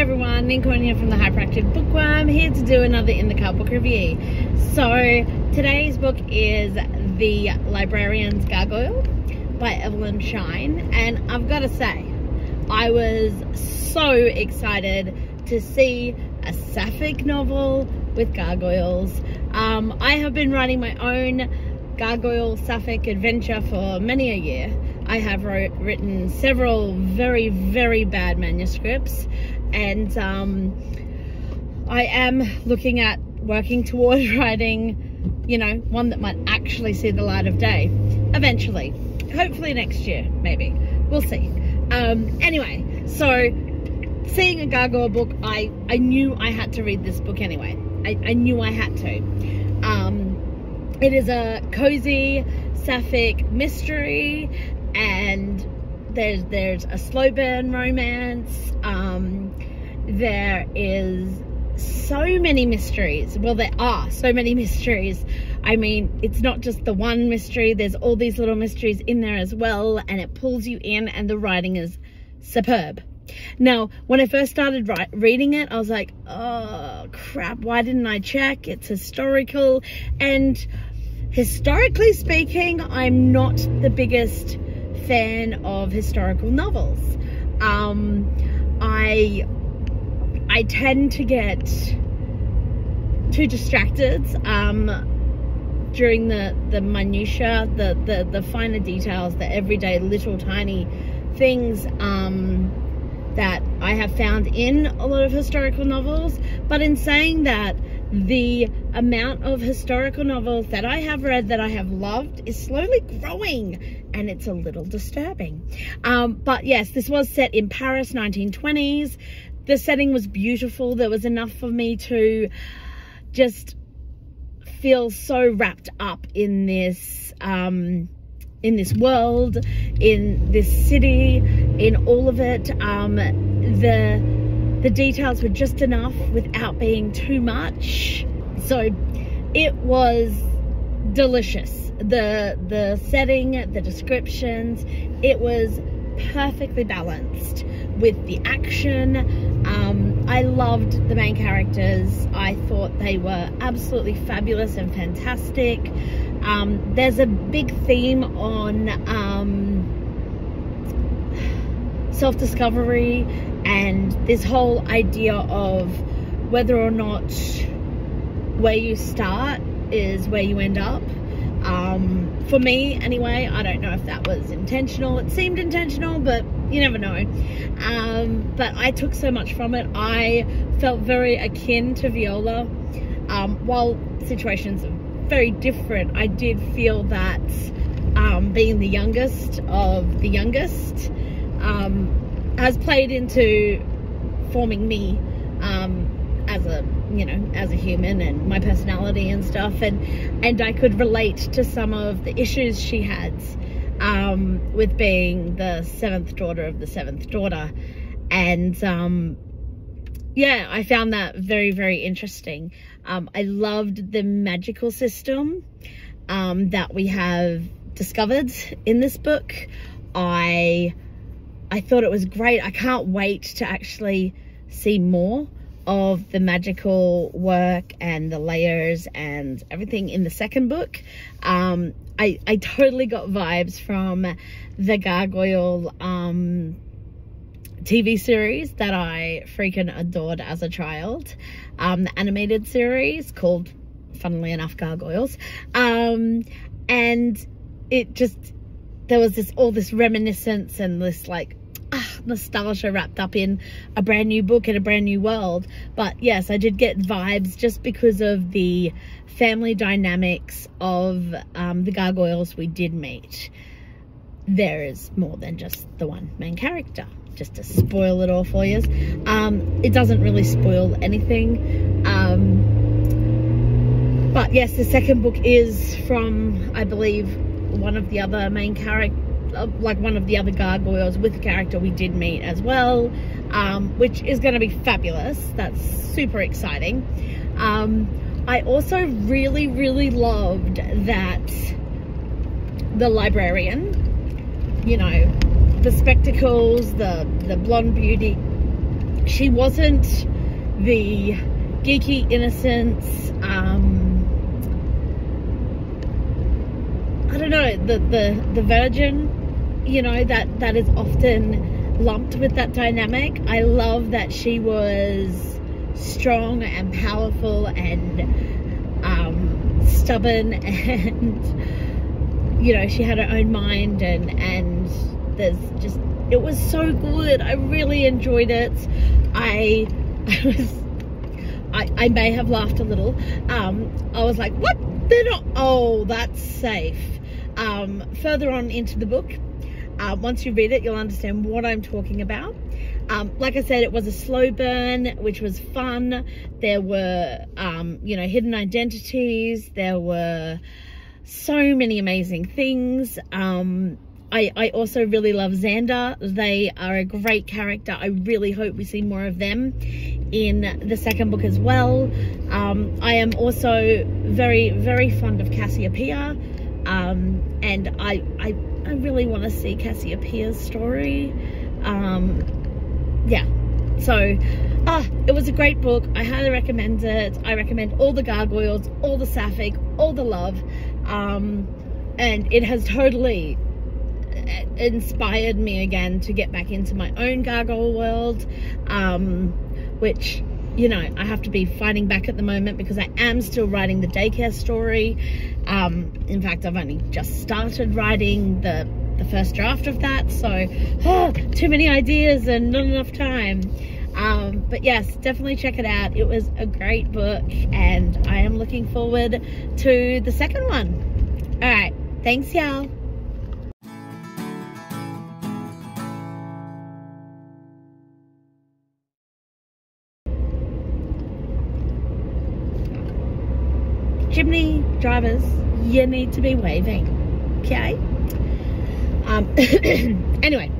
Hey everyone, Neen Cohen here from the Hyperactive Bookworm, here to do another In the Car book review. So, today's book is The Librarian's Gargoyle by Evelyn Shine, and I've got to say, I was so excited to see a sapphic novel with gargoyles. Um, I have been writing my own gargoyle sapphic adventure for many a year. I have wrote, written several very, very bad manuscripts and um, I am looking at working towards writing, you know, one that might actually see the light of day eventually. Hopefully next year, maybe. We'll see. Um, anyway, so seeing a gargoyle book, I, I knew I had to read this book anyway. I, I knew I had to. Um, it is a cozy sapphic mystery and there's there's a slow burn romance um, there is so many mysteries. Well there are so many mysteries. I mean it's not just the one mystery. There's all these little mysteries in there as well and it pulls you in and the writing is superb. Now when i first started write, reading it i was like oh crap why didn't i check? It's historical. And historically speaking i'm not the biggest fan of historical novels. Um, I I tend to get too distracted um, during the the minutia, the, the the finer details, the everyday little tiny things um, that I have found in a lot of historical novels. But in saying that, the amount of historical novels that I have read that I have loved is slowly growing and it's a little disturbing. Um, but yes, this was set in Paris, 1920s. The setting was beautiful. There was enough for me to just feel so wrapped up in this um, in this world, in this city, in all of it. Um, the the details were just enough without being too much. So it was delicious. The, the setting, the descriptions, it was perfectly balanced with the action. Um, I loved the main characters. I thought they were absolutely fabulous and fantastic. Um, there's a big theme on um, self-discovery and this whole idea of whether or not where you start is where you end up um, for me anyway I don't know if that was intentional it seemed intentional but you never know. Um, but I took so much from it. I felt very akin to Viola. Um, while situations are very different I did feel that um, being the youngest of the youngest um, has played into forming me um, as a you know as a human and my personality and stuff. And and I could relate to some of the issues she had um, with being the seventh daughter of the seventh daughter. And um, yeah I found that very very interesting. Um, I loved the magical system um, that we have discovered in this book. I I thought it was great. I can't wait to actually see more of the magical work and the layers and everything in the second book. Um, I, I totally got vibes from the Gargoyle um, TV series that I freaking adored as a child. Um, the animated series called, funnily enough, Gargoyles. Um, and it just, there was this, all this reminiscence and this like nostalgia wrapped up in a brand new book in a brand new world. But yes, I did get vibes just because of the family dynamics of um, the gargoyles we did meet. There is more than just the one main character. Just to spoil it all for you. Um, it doesn't really spoil anything. Um, but yes, the second book is from, I believe, one of the other main characters like one of the other gargoyles with the character we did meet as well, um, which is going to be fabulous. That's super exciting. Um, I also really, really loved that the librarian, you know, the spectacles, the, the blonde beauty, she wasn't the geeky innocence, um, I don't know, the, the, the virgin, you know, that, that is often lumped with that dynamic. I love that she was strong and powerful and um, stubborn and, you know, she had her own mind and, and there's just, it was so good. I really enjoyed it. I, I was I, I may have laughed a little. Um, I was like, what? They're not, oh, that's safe. Um, further on into the book, uh, once you read it, you'll understand what I'm talking about. Um, like I said, it was a slow burn, which was fun. There were, um, you know, hidden identities. There were so many amazing things. Um, I, I also really love Xander. They are a great character. I really hope we see more of them in the second book as well. Um, I am also very, very fond of Cassiopeia. Um, and I, I, I really want to see Cassiopeia's story. Um, yeah. So, ah, it was a great book. I highly recommend it. I recommend all the gargoyles, all the sapphic, all the love. Um, and it has totally inspired me again to get back into my own gargoyle world um, which you know I have to be fighting back at the moment because I am still writing the daycare story. Um, in fact I've only just started writing the the first draft of that so oh, too many ideas and not enough time. Um, but yes definitely check it out. It was a great book and I am looking forward to the second one. All right thanks y'all chimney drivers, you need to be waving, okay? Um, anyway,